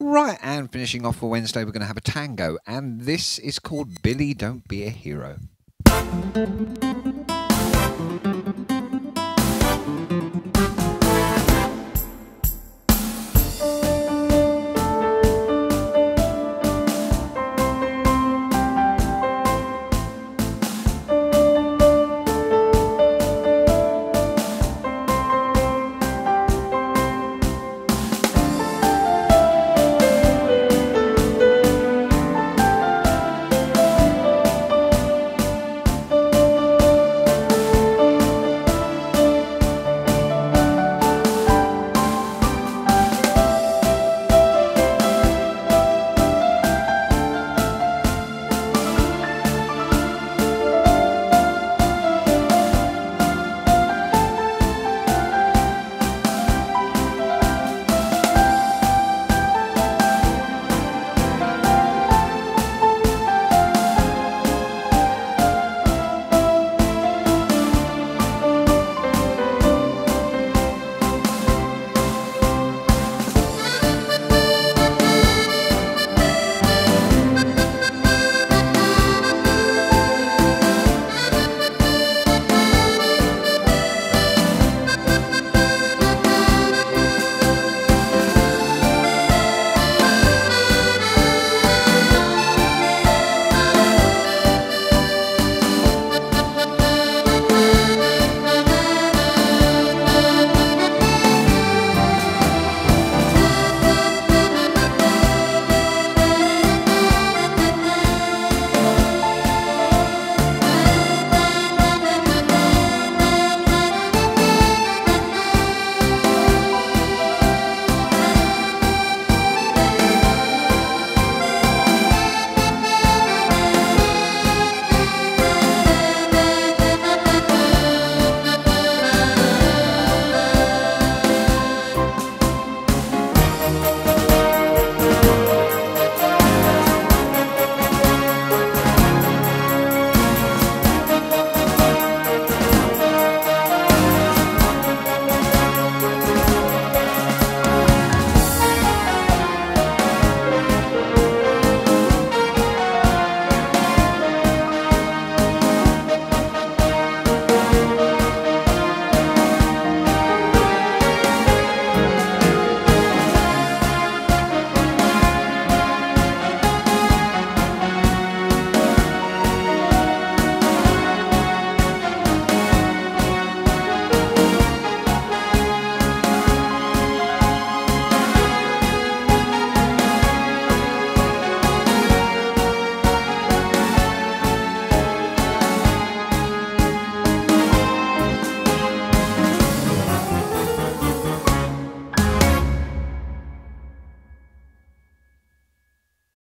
Right, and finishing off for Wednesday, we're going to have a tango, and this is called Billy Don't Be a Hero.